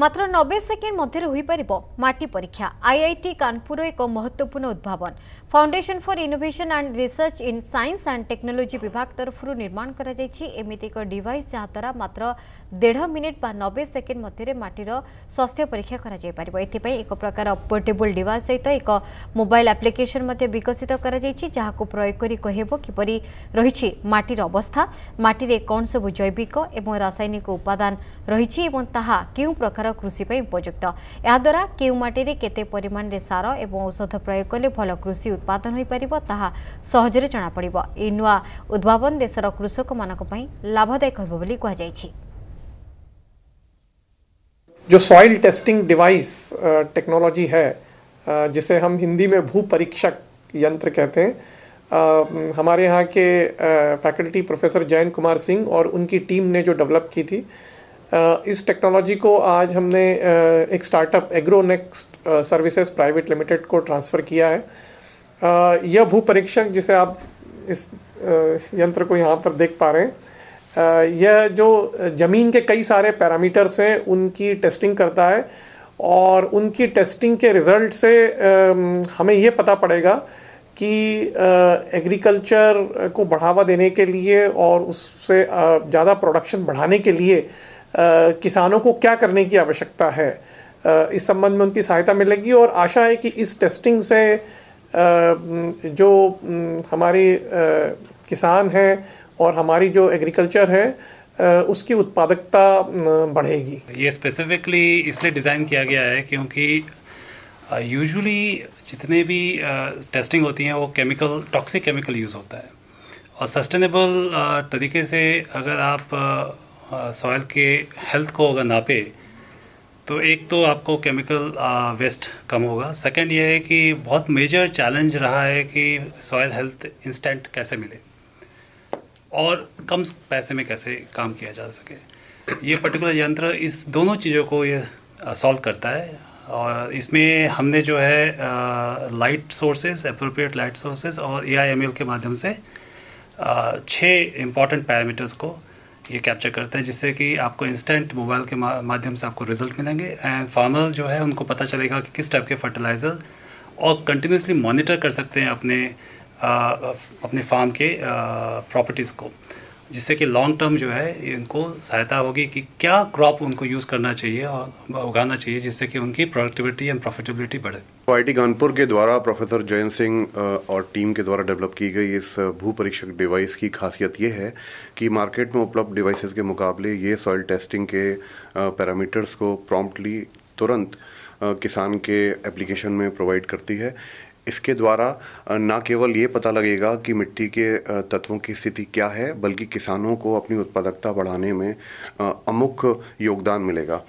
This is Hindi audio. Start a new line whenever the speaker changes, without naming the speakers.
মাত্র নবে সেকেন্ড মধ্যে হয়েপারিব মাটি পরীক্ষা। আইআইটি কানপুর এক মহত্বপূর্ণ উদ্ভাবন। Foundation for innovation and research in science and technology বিভাগ তরফ নির্মাণ করা যাই এমিতি এক ডিভাইস যাদ্বারা মাত্র দেড় মিনিট বা নবে সেকেন্ড মধ্যে মাটির স্বাস্থ্য পরীক্ষা করা যাই যাইপারিব এতে এক প্রকার পোর্টেবল ডিভাইস সহ এক মোবাইল আপ্লিকেশন বিকশিত করা যাই যা প্রয়োগ করে কহব কিপরি রয়েছে মাটির অবস্থা মাটিরে কোণ সবু জৈবিক এবং রাসায়নিক উপাদান রয়েছে এবং তাহা কেউ প্রকার ପ୍ରକାର କୃଷି ପାଇଁ ଉପଯୁକ୍ତ ଏହାଦ୍ୱାରା କେଉଁ ମାଟିରେ କେତେ ପରିମାଣରେ ସାର ଏବଂ ଔଷଧ ପ୍ରୟୋଗ କଲେ ଭଲ କୃଷି ଉତ୍ପାଦନ ହୋଇପାରିବ ତାହା ସହଜରେ ଜଣାପଡ଼ିବ ଏହି ନୂଆ ଉଦ୍ଭାବନ ଦେଶର କୃଷକମାନଙ୍କ ପାଇଁ ଲାଭଦାୟକ ହେବ ବୋଲି କୁହାଯାଇଛି
जो सॉइल टेस्टिंग डिवाइस टेक्नोलॉजी है अ, जिसे हम हिंदी में भू परीक्षक यंत्र कहते हैं अ, हमारे यहाँ के फैकल्टी प्रोफेसर जयंत कुमार सिंह और उनकी टीम ने जो डेवलप की थी अ, इस टेक्नोलॉजी को आज हमने एक startup Agronext services private limited को ट्रांसफ़र किया है। यह भू परीक्षक जिसे आप इस यंत्र को यहाँ पर देख पा रहे हैं यह जो ज़मीन के कई सारे पैरामीटर्स हैं, उनकी टेस्टिंग करता है और उनकी टेस्टिंग के रिज़ल्ट से हमें ये पता पड़ेगा कि एग्रीकल्चर को बढ़ावा देने के लिए और उससे ज़्यादा प्रोडक्शन बढ़ाने के लिए किसानों को क्या करने की आवश्यकता है? इस संबंध में उनकी सहायता मिलेगी और आशा है कि इस टेस्टिंग से जो हमारे किसान हैं और हमारी जो एग्रीकल्चर है उसकी उत्पादकता बढ़ेगी।
ये स्पेसिफिकली इसलिए डिज़ाइन किया गया है क्योंकि यूजुअली जितने भी टेस्टिंग होती हैं वो केमिकल टॉक्सिक केमिकल यूज़ होता है। और सस्टेनेबल तरीके से अगर आप सॉइल के हेल्थ को अगर नापे तो एक तो आपको केमिकल वेस्ट कम होगा। सेकंड ये है कि बहुत मेजर चैलेंज रहा है कि सॉइल हेल्थ इंस्टेंट कैसे मिले और कम पैसे में कैसे काम किया जा सके। ये पर्टिकुलर यंत्र इस दोनों चीज़ों को ये सॉल्व करता है और इसमें हमने जो है light sources appropriate light sources और ए के माध्यम से छः इंपॉर्टेंट पैरामीटर्स को ये कैप्चर करता है जिससे कि आपको इंस्टेंट मोबाइल के माध्यम से आपको रिज़ल्ट मिलेंगे। एंड फार्मर जो है उनको पता चलेगा कि किस टाइप के फर्टिलाइज़र और कंटिन्यूसली मॉनिटर कर सकते हैं अपने आ, अपने फार्म के प्रॉपर्टीज़ को। जिससे कि लॉन्ग टर्म जो है, ये उनको सहायता होगी कि क्या क्रॉप उनको यूज़ करना चाहिए और उगाना चाहिए जिससे कि उनकी प्रोडक्टिविटी एंड प्रॉफिटेबिलिटी बढ़े।
आईटी कानपुर के द्वारा प्रोफेसर जयंत सिंह और टीम के द्वारा डेवलप की गई इस भू परीक्षक डिवाइस की खासियत ये है कि मार्केट में उपलब्ध डिवाइसेस के मुकाबले ये सॉइल टेस्टिंग के पैरामीटर्स को प्रॉम्प्टली तुरंत किसान के एप्लीकेशन में प्रोवाइड करती है। इसके द्वारा न केवल ये पता लगेगा कि मिट्टी के तत्वों की स्थिति क्या है, बल्कि किसानों को अपनी उत्पादकता बढ़ाने में अमुख योगदान मिलेगा।